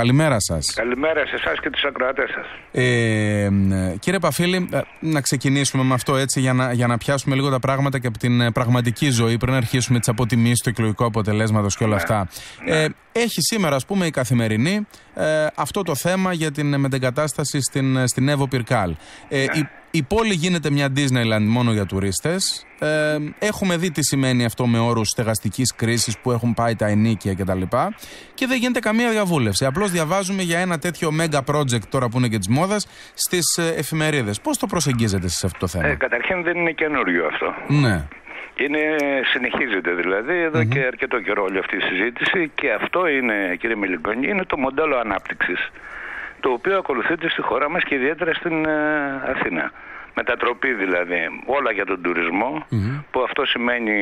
Καλημέρα σας. Καλημέρα σε εσάς και τους ακροατές σας. Ε, κύριε Παφίλη, ε, να ξεκινήσουμε με αυτό έτσι για να, για να πιάσουμε λίγο τα πράγματα και από την ε, πραγματική ζωή πριν αρχίσουμε τις αποτιμήσεις του εκλογικού αποτελέσματος και όλα ναι. αυτά. Ναι. Ε, έχει σήμερα, ας πούμε, η καθημερινή ε, αυτό το θέμα για την μετεγκατάσταση στην, στην Εύω Πυρκάλ. Ε, ναι. Η πόλη γίνεται μια Disneyland μόνο για τουρίστες. Ε, έχουμε δει τι σημαίνει αυτό με όρους στεγαστικής κρίσης που έχουν πάει τα ενίκια κτλ. Και, και δεν γίνεται καμία διαβούλευση. Απλώς διαβάζουμε για ένα τέτοιο mega project τώρα που είναι και της μόδας στις ε, εφημερίδες. Πώς το προσεγγίζετε σε αυτό το θέμα; Ε, καταρχήν δεν είναι καινούριο αυτό. Ναι. Είναι, συνεχίζεται δηλαδή και αρκετό καιρό όλη αυτή η συζήτηση και αυτό είναι κύριε Μιλικόνη, είναι το μοντέλο ανάπτυξης το οποίο ακολουθείται στη χώρα μας και ιδιαίτερα στην ε, Αθήνα. Μετατροπή δηλαδή όλα για τον τουρισμο που αυτό σημαίνει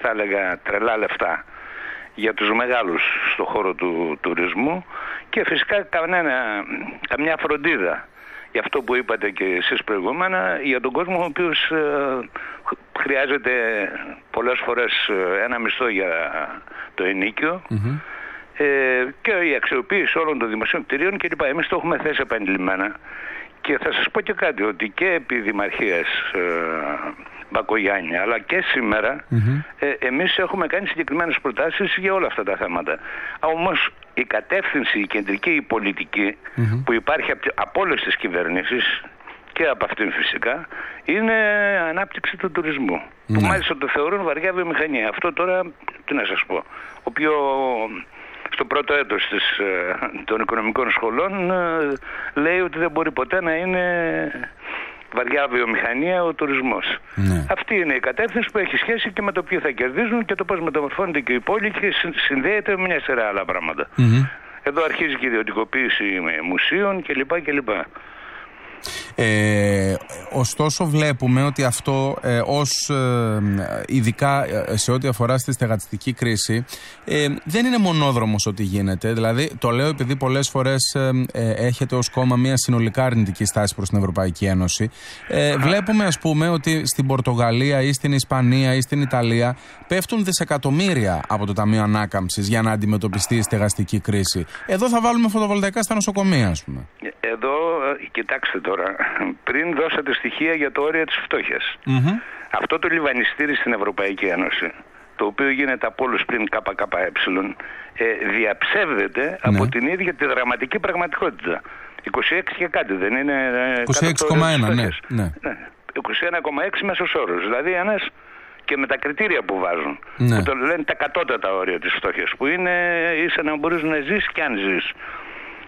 θα έλεγα τρελά λεφτά για τους μεγάλους στο χώρο του τουρισμού και φυσικά κανένα, καμιά φροντίδα. Για αυτό που είπατε και εσείς προηγούμενα για τον κόσμο ο οποίος ε, χρειάζεται πολλές φορές ε, ένα μισθό για το ενικιο ε, και η αξιοποίηση όλων των δημοσίων κτηρίων κλπ. Εμείς το έχουμε θέσει επανειλημμένα και θα σας πω και κάτι ότι και επί Δημαρχίας ε, Μπακογιάννη αλλά και σήμερα ε, εμείς έχουμε κάνει συγκεκριμένες προτάσεις για όλα αυτά τα θέματα. Όμως η κατεύθυνση, η κεντρική, η πολιτικη που υπάρχει από, από όλες τις κυβερνήσεις και από αυτήν φυσικά, είναι ανάπτυξη του τουρισμού. Που μάλιστα το θεωρούν βαριά βιομηχανία. Αυτό τώρα, τι να σας πω, ο πιο στο πρώτο έτος της, ε, των οικονομικών σχολών ε, λέει ότι δεν μπορεί ποτέ να είναι βαριά βιομηχανία ο τουρισμός. Ναι. Αυτή είναι η κατεύθυνση που έχει σχέση και με το ποιο θα κερδίζουν και το πώς μεταμορφώνεται και η πόλη και συνδέεται με μια σειρά άλλα Εδώ αρχίζει και η ιδιωτικοποίηση μουσείων κλπ. Ε, ωστόσο βλέπουμε ότι αυτό ε, ως ε, ειδικά ε, σε ό,τι αφορά στη στεγατιστική κρίση ε, δεν είναι μονόδρομος ότι γίνεται. Δηλαδή το λέω επειδή πολλές φορές έχετε ως κόμμα μια συνολικά αρνητική στάση προς την Ευρωπαϊκή Ένωση. βλέπουμε ας πούμε ότι στην Πορτογαλία ή στην Ισπανία ή στην Ιταλία πέφτουν δισεκατομμύρια από το Ταμείο Ανάκαμψης για να αντιμετωπιστεί η στεγαστική κρίση. Εδώ θα βάλουμε φωτοβολταϊκά στα νοσοκομεία ας πούμε. Εδώ κοιτάξτε τώρα πριν δώσατε στοιχεία για το όριο της φτωχειας Αυτό το λιβανιστήρι στην Ευρωπαϊκή Ένωση, το οποίο γίνεται από όλους πριν ΚΚΕ, ε, διαψεύδεται ναι. από την ίδια τη δραματική πραγματικότητα. 26 και κάτι δεν είναι... 26,1 ναι, ναι. 21,6 μέσος όρος. Δηλαδή ένας και με τα κριτήρια που βάζουν. Ναι. Που το λένε τα κατώτατα όρια της φτώχειας. Που είναι ίσα να μπορείς να ζεις και αν ζεις.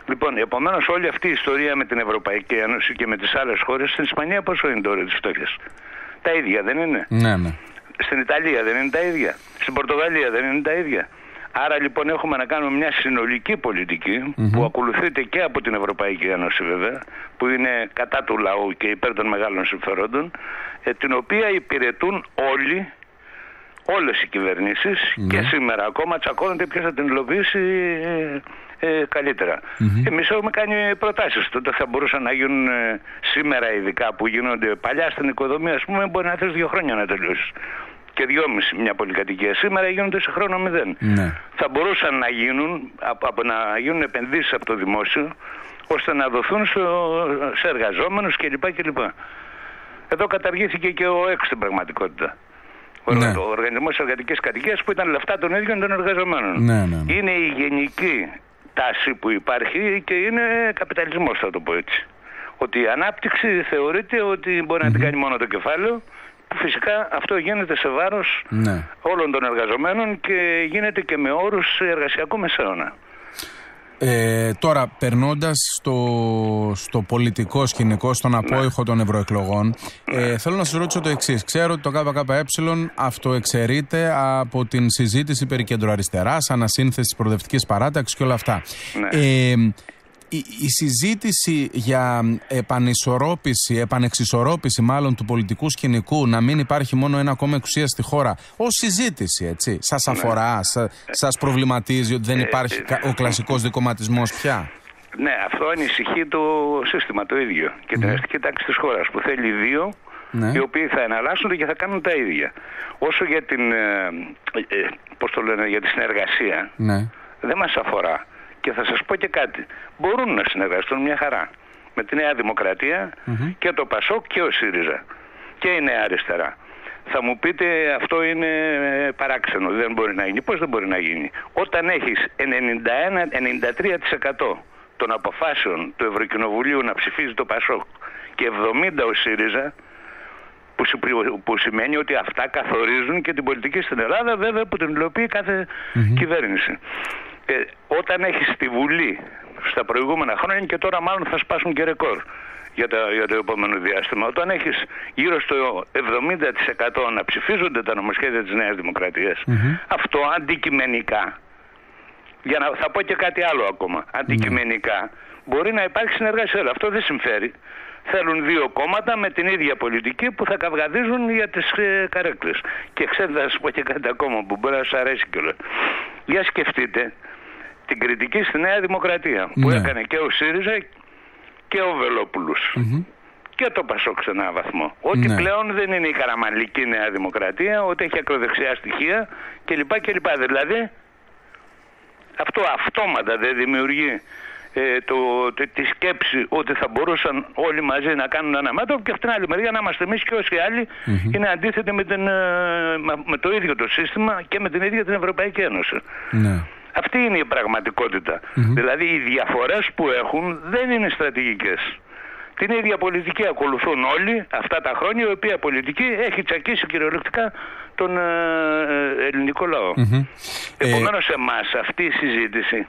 Λοιπόν, επομένως όλη αυτή η ιστορία με την Ευρωπαϊκή Ένωση και με τις άλλες χώρες, στην Ισπανία πόσο είναι το όριο τη φτώχεια. Τα ίδια δεν είναι; Ναι, ναι. Στην Ιταλία δεν είναι τα ίδια. Στην Πορτογαλία δεν είναι τα ίδια. Άρα λοιπόν έχουμε να κάνουμε μια συνολική που ακολουθείται και από την Ευρωπαϊκή Ένωση βέβαια, που είναι κατά του λαού και υπέρ των μεγάλων συμφερόντων, ε, την οποία υπηρετούν όλοι, όλες οι κυβερνήσεις και σήμερα ακόμα τσακώνονται ποιος θα την υλοποιήσει ε, ε, καλύτερα. Mm-hmm. Εμείς έχουμε κάνει προτάσεις. Τότε θα μπορούσαν να γίνουν ε, σήμερα ειδικά που γίνονται παλιά στην οικοδομία, ας πούμε, μπορεί να θες δύο χρόνια να τελειώσεις. Και δυόμιση μια πολυκατοικία. Σήμερα γίνονται σε χρόνο μηδέν. Ναι. Θα μπορούσαν να γίνουν, από, από να γίνουν επενδύσεις από το δημόσιο, ώστε να δοθούν στο, σε εργαζόμενους κλπ. κλπ. Εδώ καταργήθηκε και ο ΕΚ στην πραγματικότητα. Ναι. Ο Οργανισμός Εργατικής Κατοικίας που ήταν λεφτά των ίδιων των εργαζομένων. Ναι, ναι. Είναι η γενική τάση που υπάρχει και είναι καπιταλισμός θα το πω έτσι. Ότι η ανάπτυξη θεωρείται ότι μπορεί να την κάνει μόνο το κεφάλαιο που φυσικά αυτό γίνεται σε βάρος ναι. όλων των εργαζομένων και γίνεται και με όρους εργασιακού μεσαίωνα. Ε, τώρα, περνώντας στο, στο πολιτικό σκηνικό, στον ναι. απόϊχο των ευρωεκλογών, ε, θέλω να σας ρωτήσω το εξής. Ξέρω ότι το ΚΚΕ αυτοεξαιρείται από την συζήτηση περί κεντροαριστερά, ανασύνθεσης τη προοδευτικής παράταξης και όλα αυτά. Ναι. Ε, η, συζήτηση για επανισορρόπηση, επανεξισορρόπηση μάλλον του πολιτικού σκηνικού, να μην υπάρχει μόνο ένα κόμμα εξουσία στη χώρα, ω συζήτηση, έτσι, σα ναι. αφορά, σα προβληματίζει ότι δεν ε, υπάρχει ε, ο κλασικό δικοματισμό πια. Ναι, αυτό ανησυχεί το σύστημα το ίδιο και την αστική τάξη τη χώρα που θέλει δύο ναι. οι οποίοι θα εναλλάσσονται και θα κάνουν τα ίδια. Όσο για την, ε, πώς το λένε, για τη συνεργασία, ναι. δεν μας αφορά Και θα σας πω και κάτι. Μπορούν να συνεργαστούν μια χαρά. Με τη Νέα και το Πασόκ και ο ΣΥΡΙΖΑ. Και η Νέα Αριστερά. Θα μου πείτε αυτό είναι ε, παράξενο, δεν μπορεί να γίνει. Πώς δεν μπορεί να γίνει; Όταν έχεις 91-93% των αποφάσεων του Ευρωκοινοβουλίου να ψηφίζει το Πασόκ και 70% ο ΣΥΡΙΖΑ, που, που σημαίνει ότι αυτά καθορίζουν και την πολιτική στην Ελλάδα, βέβαια που την υλοποιεί κυβέρνηση. Ε, όταν έχεις στη Βουλή στα προηγούμενα χρόνια και τώρα μάλλον θα σπάσουν και ρεκόρ για το, για το επόμενο διάστημα. Όταν έχεις γύρω στο 70% να ψηφίζονται τα νομοσχέδια της Νέας αυτό αντικειμενικά, για να θα πω και κάτι άλλο ακόμα, αντικειμενικά, μπορεί να υπάρχει συνεργασία. Αυτό δεν συμφέρει. Θέλουν δύο κόμματα με την ίδια πολιτική που θα καυγαδίζουν για τις ε, καρέκλες. Και ξέρετε, θα σας πω και κάτι ακόμα που μπορεί να σας αρέσει κιόλας. Για σκεφτείτε την κριτική στη Νέα Δημοκρατία που ναι. έκανε και ο ΣΥΡΙΖΑ και ο βελοπουλος Και το Πασόκ σε έναν βαθμό. Ότι ναι. πλέον δεν είναι η καραμαλική Νέα Δημοκρατία, ότι έχει ακροδεξιά στοιχεία κλπ. κλπ. Δηλαδή αυτό αυτόματα δεν δημιουργεί ε, το, τη σκέψη ότι θα μπορούσαν όλοι μαζί να κάνουν ένα μέτωπο και αυτήν την άλλη μεριά να είμαστε εμείς και όσοι άλλοι είναι αντίθετοι με, την, ε, με το ίδιο το σύστημα και με την ίδια την Ευρωπαϊκή Ένωση. Ναι. Αυτή είναι η πραγματικότητα. Δηλαδή οι διαφορές που έχουν δεν είναι στρατηγικές. Την ίδια πολιτική ακολουθούν όλοι αυτά τα χρόνια, η οποία πολιτική έχει τσακίσει κυριολεκτικά τον ε, ε, ελληνικό λαό. Mm-hmm. Επομένως εμάς αυτή η συζήτηση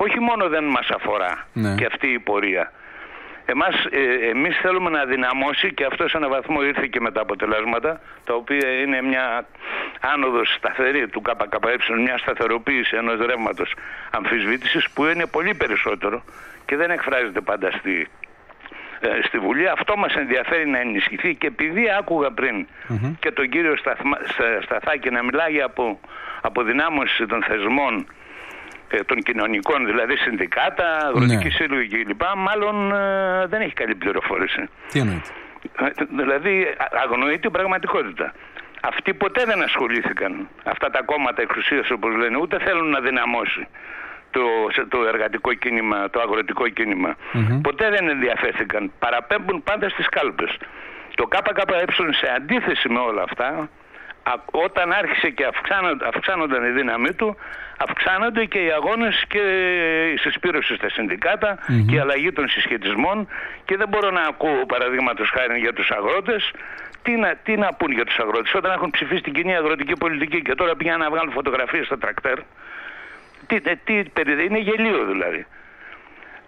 όχι μόνο δεν μας αφορά ναι. και αυτή η πορεία, Εμάς, ε, εμείς θέλουμε να δυναμώσει και αυτό σε έναν βαθμό ήρθε και με τα αποτελέσματα, τα οποία είναι μια άνοδος σταθερή του ΚΚΕ, μια σταθεροποίηση ενός ρεύματος αμφισβήτησης που είναι πολύ περισσότερο και δεν εκφράζεται πάντα στη, ε, στη Βουλή. Αυτό μας ενδιαφέρει να ενισχυθεί και επειδή άκουγα πριν και τον κύριο Σταθάκη να μιλάει για απο, αποδυνάμωση των θεσμών ε, των κοινωνικών, δηλαδή συνδικάτα, αγροτική ναι. σύλλογη κλπ. Μάλλον ε, δεν έχει καλή πληροφόρηση. Τι εννοείται; Ε, δηλαδή αγνοεί την πραγματικότητα. Αυτοί ποτέ δεν ασχολήθηκαν, αυτά τα κόμματα εξουσίας όπως λένε, ούτε θέλουν να δυναμώσει το, το εργατικό κίνημα, το αγροτικό κίνημα. Ποτέ δεν ενδιαφέρθηκαν. Παραπέμπουν πάντα στις κάλπες. Το ΚΚΕ σε αντίθεση με όλα αυτά όταν άρχισε και αυξάνονταν η δύναμή του, αυξάνονται και οι αγώνες και η συσπήρωση στα συνδικατα και η αλλαγή των συσχετισμών. Και δεν μπορώ να ακούω παραδείγματος χάρη για τους αγρότες. Τι να, τι να πούν για τους αγρότες. Όταν έχουν ψηφίσει την κοινή αγροτική πολιτική και τώρα πηγαίνουν να βγάλουν φωτογραφίες στα τρακτέρ τι, ε, τι, είναι γελίο δηλαδή.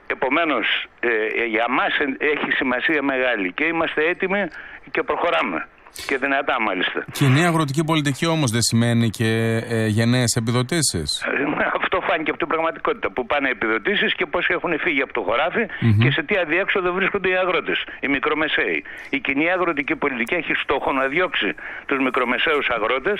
Επομένως ε, για μας έχει σημασία μεγάλη. Και είμαστε έτοιμοι και προχωράμε. Και δυνατά μάλιστα. Κοινή αγροτική πολιτική όμως δεν σημαίνει και ε, γενναίε επιδοτήσεις. Ε, αυτό φάνηκε από την πραγματικότητα. Που πάνε επιδοτήσεις και πώς έχουν φύγει από το χωραφι και σε τι αδιέξοδο βρίσκονται οι αγρότες, οι μικρομεσαίοι. Η κοινή αγροτική πολιτική έχει στόχο να διώξει τους μικρομεσαίους αγρότες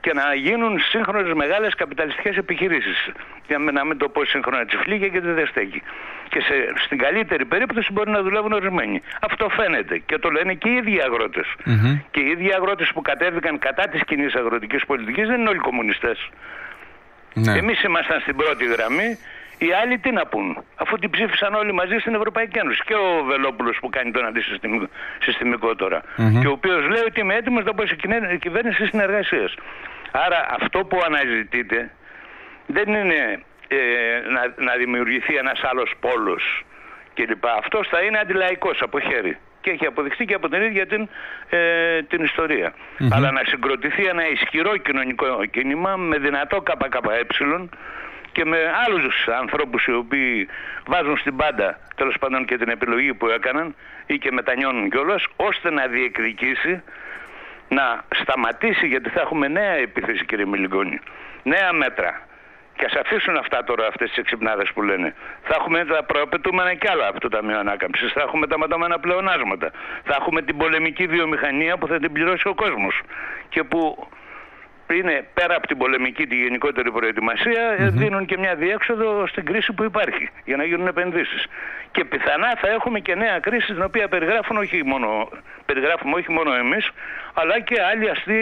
και να γίνουν σύγχρονες μεγάλες καπιταλιστικές επιχειρήσεις. Για να μην το πω σύγχρονα τσιφλίγια γιατί δεν στέκει. Και σε, στην καλύτερη περίπτωση μπορεί να δουλεύουν ορισμένοι. Αυτό φαίνεται και το λένε και οι ίδιοι αγρότες. Mm-hmm. Και οι ίδιοι αγρότες που κατέβηκαν κατά της κοινή αγροτικής πολιτικής δεν είναι όλοι κομμουνιστές. Ναι. Εμείς ήμασταν στην πρώτη γραμμή. Οι άλλοι τι να πούν, αφού την ψήφισαν όλοι μαζί στην Ευρωπαϊκή Ένωση. Και ο Βελόπουλος που κάνει τον αντισυστημικό τώρα. Mm-hmm. Και ο οποίος λέει ότι είμαι έτοιμος να πω σε κυβέρνηση συνεργασίας. Άρα αυτό που αναζητείτε δεν είναι ε, να, να δημιουργηθεί ένας άλλος πόλος κλπ. Αυτός θα είναι αντιλαϊκός από χέρι. Και έχει αποδειχθεί και από την ίδια την, ε, την ιστορια Αλλά να συγκροτηθεί ένα ισχυρό κοινωνικό κίνημα με δυνατό ΚΚΕ και με άλλους ανθρώπους οι οποίοι βάζουν στην πάντα τέλος πάντων και την επιλογή που έκαναν ή και μετανιώνουν κιόλας ώστε να διεκδικήσει να σταματήσει γιατί θα έχουμε νέα επίθεση κύριε Μιλιγκόνη. Νέα μέτρα. Και ας αφήσουν αυτά τώρα αυτές τις εξυπνάδες που λένε. Θα έχουμε τα προαπαιτούμενα κι άλλα από το Ταμείο Ανάκαμψης. Θα έχουμε τα ματωμένα πλεονάσματα. Θα έχουμε την πολεμική βιομηχανία που θα την πληρώσει ο κόσμος. Και που είναι πέρα από την πολεμική, τη γενικότερη δίνουν και μια διέξοδο στην κρίση που υπάρχει για να γίνουν επενδύσεις. Και πιθανά θα έχουμε και νέα κρίση την οποία περιγράφουν όχι μόνο, περιγράφουμε όχι μόνο εμείς, αλλά και άλλοι αστεί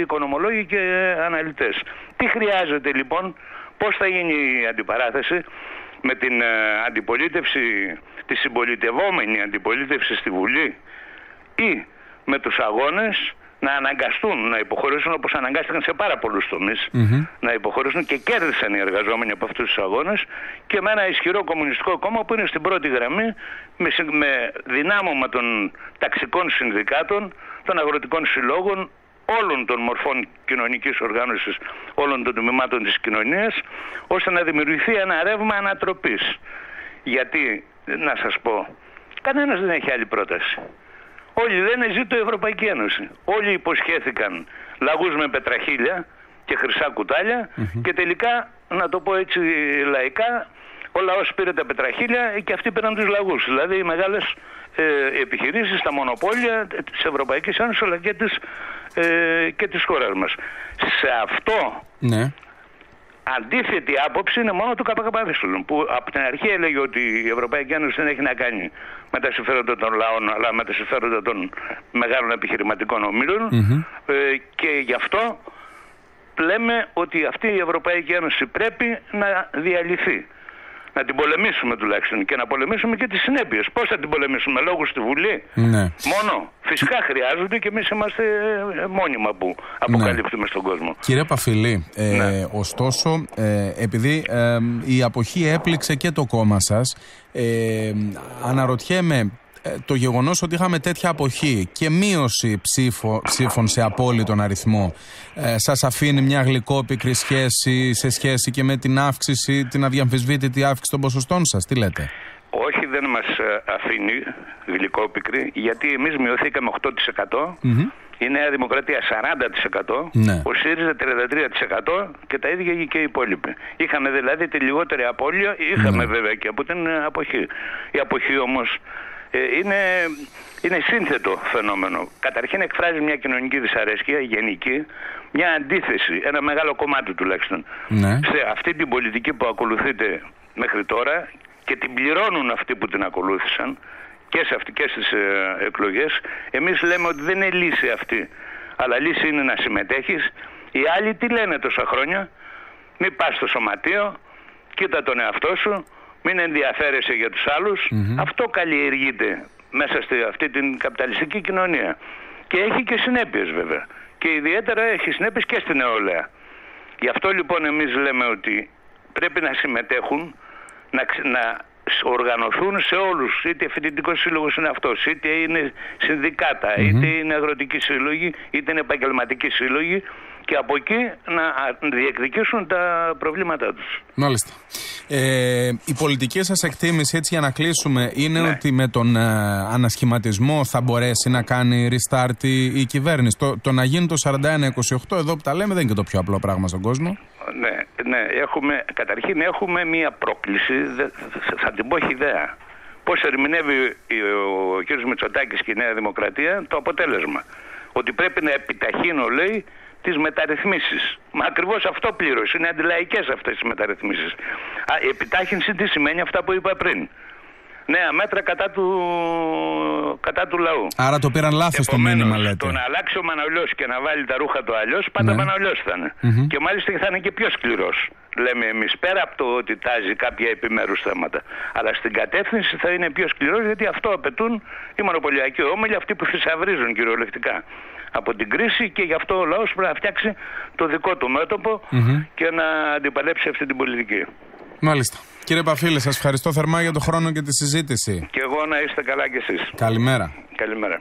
οικονομολόγοι και αναλυτές. Τι χρειάζεται λοιπόν, πώς θα γίνει η αντιπαράθεση, με την ε, αντιπολίτευση, τη συμπολιτευόμενη αντιπολίτευση στη Βουλή ή με τους αγώνες να αναγκαστούν να υποχωρήσουν όπως αναγκάστηκαν σε πάρα πολλούς να υποχωρήσουν και κέρδισαν οι εργαζόμενοι από αυτούς τους αγώνες και με ένα ισχυρό κομμουνιστικό κόμμα που είναι στην πρώτη γραμμή με, με δυνάμωμα των ταξικών συνδικάτων, των αγροτικών συλλόγων, όλων των μορφών κοινωνικής οργάνωσης, όλων των τμήματων της κοινωνίας, ώστε να δημιουργηθεί ένα ρεύμα ανατροπής. Γιατί, να σας πω, κανένας δεν έχει άλλη πρόταση. Όλοι λένε ζήτω η Ευρωπαϊκή Ένωση. Όλοι υποσχέθηκαν λαγούς με πετραχίλια και χρυσά και τελικά, να το πω έτσι λαϊκά, ο λαός πήρε τα πετραχίλια και αυτοί πήραν τους λαγούς. Δηλαδή οι μεγάλες ε, επιχειρήσεις, τα μονοπόλια της Ευρωπαϊκής Ένωσης αλλά και της, ε, και της χώρας μας. Σε αυτό ναι αντίθετη άποψη είναι μόνο του ΚΚΕ που από την αρχή έλεγε ότι η Ευρωπαϊκή Ένωση δεν έχει να κάνει με τα συμφέροντα των λαών αλλά με τα συμφέροντα των μεγάλων επιχειρηματικών ε, και γι' αυτό λέμε ότι αυτή η Ευρωπαϊκή Ένωση πρέπει να διαλυθεί να την πολεμήσουμε τουλάχιστον και να πολεμήσουμε και τις συνέπειες. Πώς θα την πολεμήσουμε, λόγω στη Βουλή; Ναι. Μόνο. Φυσικά χρειάζονται και εμείς είμαστε ε, μόνιμα που αποκαλύπτουμε στον κόσμο. Κύριε Παφιλή, ε, ναι. ωστόσο, ε, επειδή ε, η αποχή έπληξε και το κόμμα σας, ε, αναρωτιέμαι ε, το γεγονός ότι είχαμε τέτοια αποχή και μείωση ψήφο, ψήφων σε απόλυτον αριθμό ε, σας αφήνει μια γλυκόπικρη σχέση σε σχέση και με την αύξηση, την αδιαμφισβήτητη αύξηση των ποσοστών σας. Τι λέτε; Όχι δεν μας ε, αφήνει γλυκόπικρη γιατί εμείς μειωθήκαμε 8%. Η Νέα Δημοκρατία 40%, ναι. ο ΣΥΡΙΖΑ 33% και τα ίδια και οι υπόλοιποι. Είχαμε δηλαδή τη λιγότερη απώλεια, είχαμε ναι. βέβαια και από την αποχή. Η αποχή όμως ε, είναι, είναι σύνθετο φαινόμενο. Καταρχήν εκφράζει μια κοινωνική δυσαρέσκεια γενική, μια αντίθεση, ένα μεγάλο κομμάτι τουλάχιστον, ναι. σε αυτή την πολιτική που ακολουθείται μέχρι τώρα και την πληρώνουν αυτοί που την ακολούθησαν και σε αυτές τις ε, εκλογές. Εμείς λέμε ότι δεν είναι λύση αυτή, αλλά λύση είναι να συμμετέχεις. Οι άλλοι τι λένε τόσα χρόνια, μην πας στο σωματείο, κοίτα τον εαυτό σου, μην ενδιαφέρεσαι για τους αλλους Αυτό καλλιεργείται μέσα σε αυτή την καπιταλιστική κοινωνία. Και έχει και συνέπειες βέβαια. Και ιδιαίτερα έχει συνέπειες και στην νεολαία. Γι' αυτό λοιπόν εμείς λέμε ότι πρέπει να συμμετέχουν, να, να οργανωθούν σε όλους, είτε φοιτητικός σύλλογος είναι αυτός, είτε είναι είτε είναι αγροτική σύλλογη, είτε είναι επαγγελματική σύλλογη και από εκεί να διεκδικήσουν τα προβλήματά τους. Μάλιστα. Ε, η πολιτική σας εκτίμηση, έτσι για να κλείσουμε, είναι ναι. ότι με τον ε, ανασχηματισμό θα μπορέσει να κάνει restart η, η κυβέρνηση. Το, το να γίνει το 41-28, εδώ που τα λέμε, δεν είναι και το πιο απλό πράγμα στον κόσμο. Ναι, ναι έχουμε, καταρχήν έχουμε μία πρόκληση, θα την πω ιδέα. Πώς ερμηνεύει ο κ. Μητσοτάκης και η Νέα Δημοκρατία το αποτέλεσμα. Ότι πρέπει να επιταχύνω, λέει, τις μεταρρυθμίσεις. Μα ακριβώς αυτό πλήρωσε. Είναι αντιλαϊκές αυτές οι μεταρρυθμίσεις. Α, η επιτάχυνση τι σημαίνει αυτά που είπα πριν. Νέα μέτρα κατά του, κατά του λαού. Άρα το πήραν λάθος το μήνυμα, λέτε. Το να αλλάξει ο Μανολιός και να βάλει τα ρούχα του αλλιώς, πάντα ναι. Μανολιός θα ειναι Και μάλιστα θα είναι και πιο σκληρός. Λέμε εμείς, πέρα από το ότι τάζει κάποια επιμέρους θέματα. Αλλά στην κατεύθυνση θα είναι πιο σκληρός γιατί αυτό απαιτούν οι μονοπωλιακοί όμιλοι, αυτοί που θησαυρίζουν κυριολεκτικά από την κρίση και γι' αυτό ο λαός πρέπει να φτιάξει το δικό του μέτωπο και να αντιπαλέψει αυτή την πολιτική. Μάλιστα. Κύριε Παφίλη, σας ευχαριστώ θερμά για τον χρόνο και τη συζήτηση. Και εγώ να είστε καλά κι εσείς. Καλημέρα. Καλημέρα.